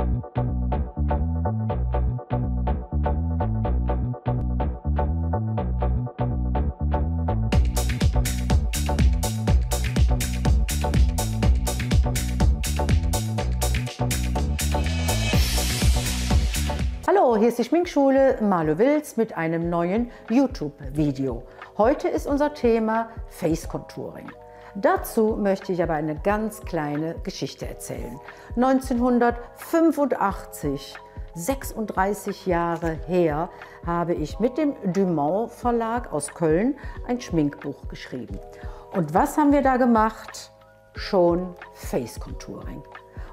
Hallo, hier ist die Schminkschule Marlo Wills mit einem neuen YouTube-Video. Heute ist unser Thema Face Contouring. Dazu möchte ich aber eine ganz kleine Geschichte erzählen. 1985, 36 Jahre her, habe ich mit dem Dumont Verlag aus Köln ein Schminkbuch geschrieben. Und was haben wir da gemacht? Schon Face Contouring.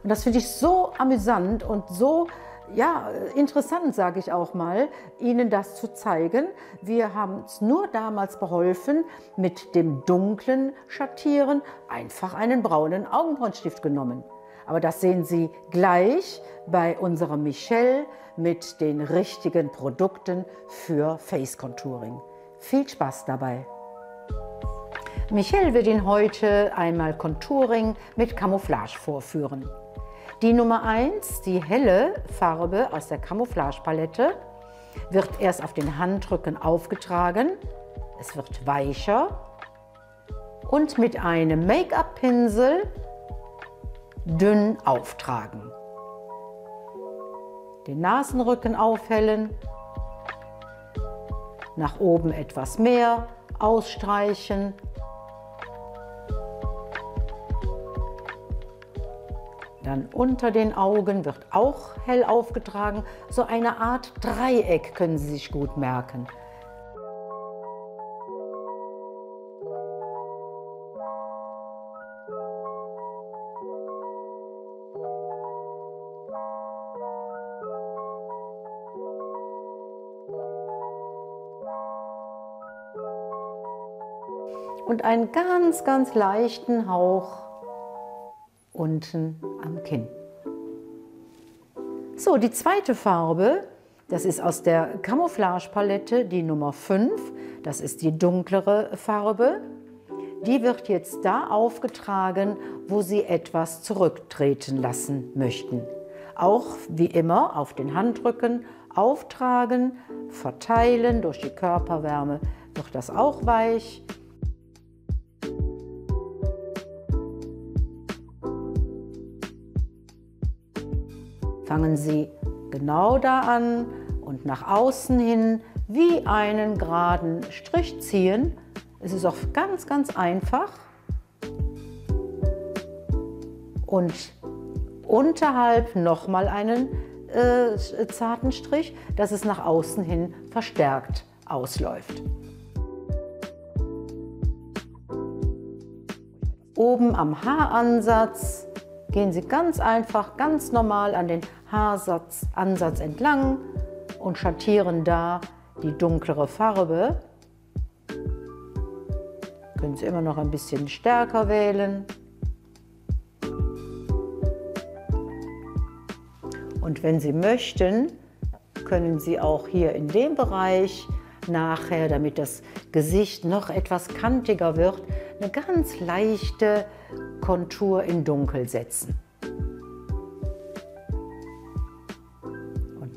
Und das finde ich so amüsant und so ja, interessant, sage ich auch mal, Ihnen das zu zeigen. Wir haben es nur damals beholfen, mit dem dunklen Schattieren einfach einen braunen Augenbrauenstift genommen. Aber das sehen Sie gleich bei unserer Michelle mit den richtigen Produkten für Face Contouring. Viel Spaß dabei! Michelle wird Ihnen heute einmal Contouring mit Camouflage vorführen. Die Nummer 1, die helle Farbe aus der Camouflage-Palette, wird erst auf den Handrücken aufgetragen. Es wird weicher und mit einem Make-up-Pinsel dünn auftragen. Den Nasenrücken aufhellen, nach oben etwas mehr ausstreichen Dann unter den Augen wird auch hell aufgetragen. So eine Art Dreieck können Sie sich gut merken. Und einen ganz, ganz leichten Hauch unten am Kinn. So, die zweite Farbe, das ist aus der Camouflage-Palette die Nummer 5. Das ist die dunklere Farbe. Die wird jetzt da aufgetragen, wo Sie etwas zurücktreten lassen möchten. Auch wie immer auf den Handrücken auftragen, verteilen. Durch die Körperwärme wird das auch weich. Fangen Sie genau da an und nach außen hin wie einen geraden Strich ziehen. Es ist auch ganz, ganz einfach. Und unterhalb nochmal einen äh, zarten Strich, dass es nach außen hin verstärkt ausläuft. Oben am Haaransatz gehen Sie ganz einfach, ganz normal an den Haarsatzansatz entlang und schattieren da die dunklere Farbe. Können Sie immer noch ein bisschen stärker wählen. Und wenn Sie möchten, können Sie auch hier in dem Bereich nachher, damit das Gesicht noch etwas kantiger wird, eine ganz leichte Kontur in Dunkel setzen.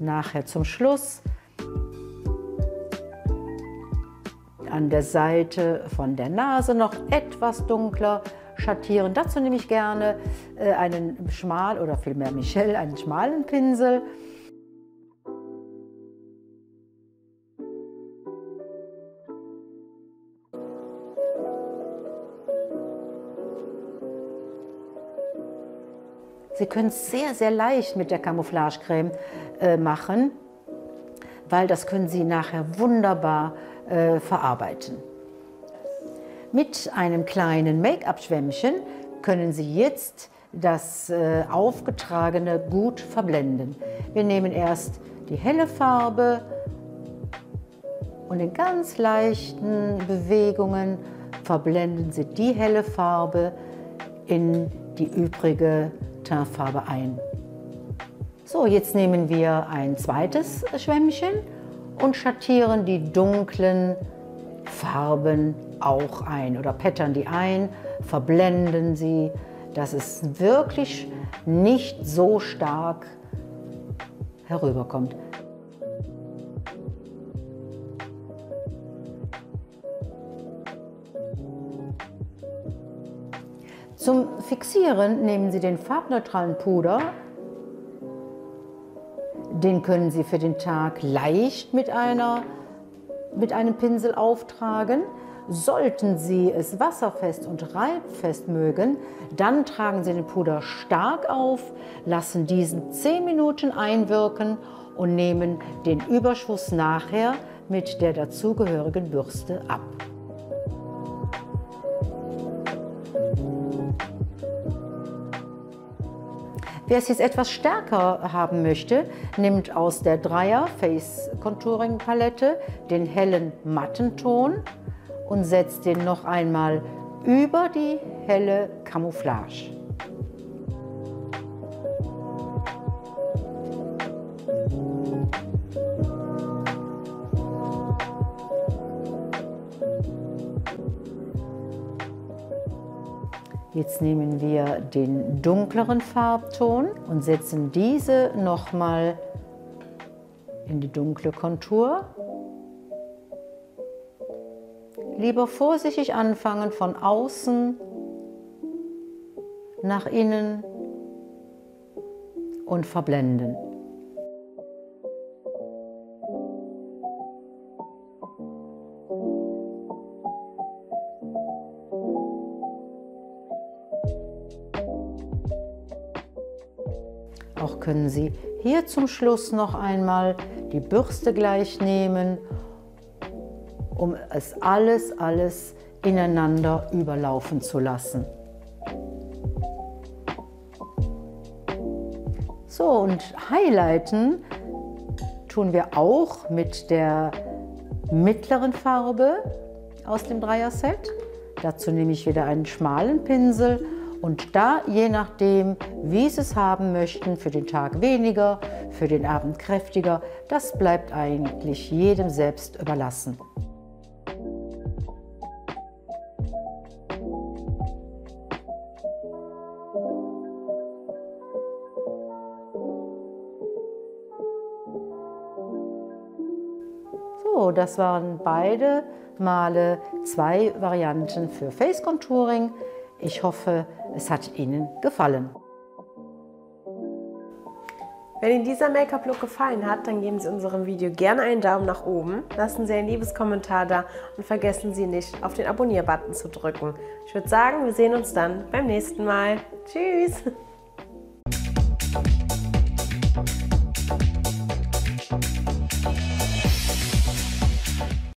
Nachher zum Schluss an der Seite von der Nase noch etwas dunkler schattieren. Dazu nehme ich gerne äh, einen schmal oder vielmehr Michelle einen schmalen Pinsel Sie können es sehr, sehr leicht mit der Camouflagecreme äh, machen, weil das können Sie nachher wunderbar äh, verarbeiten. Mit einem kleinen Make-up-Schwämmchen können Sie jetzt das äh, Aufgetragene gut verblenden. Wir nehmen erst die helle Farbe und in ganz leichten Bewegungen verblenden Sie die helle Farbe in die übrige Teintfarbe ein. So, jetzt nehmen wir ein zweites Schwämmchen und schattieren die dunklen Farben auch ein oder pattern die ein, verblenden sie, dass es wirklich nicht so stark herüberkommt. Zum Fixieren nehmen Sie den farbneutralen Puder. Den können Sie für den Tag leicht mit, einer, mit einem Pinsel auftragen. Sollten Sie es wasserfest und reibfest mögen, dann tragen Sie den Puder stark auf, lassen diesen 10 Minuten einwirken und nehmen den Überschuss nachher mit der dazugehörigen Bürste ab. Wer es jetzt etwas stärker haben möchte, nimmt aus der Dreier Face Contouring Palette den hellen Mattenton und setzt den noch einmal über die helle Camouflage. Jetzt nehmen wir den dunkleren Farbton und setzen diese nochmal in die dunkle Kontur. Lieber vorsichtig anfangen von außen nach innen und verblenden. Können Sie hier zum Schluss noch einmal die Bürste gleich nehmen, um es alles, alles ineinander überlaufen zu lassen. So, und highlighten tun wir auch mit der mittleren Farbe aus dem Dreier-Set. Dazu nehme ich wieder einen schmalen Pinsel und da, je nachdem, wie Sie es haben möchten, für den Tag weniger, für den Abend kräftiger, das bleibt eigentlich jedem selbst überlassen. So, das waren beide Male zwei Varianten für Face Contouring. Ich hoffe, es hat Ihnen gefallen. Wenn Ihnen dieser Make-up-Look gefallen hat, dann geben Sie unserem Video gerne einen Daumen nach oben, lassen Sie ein liebes Kommentar da und vergessen Sie nicht, auf den Abonnier-Button zu drücken. Ich würde sagen, wir sehen uns dann beim nächsten Mal. Tschüss!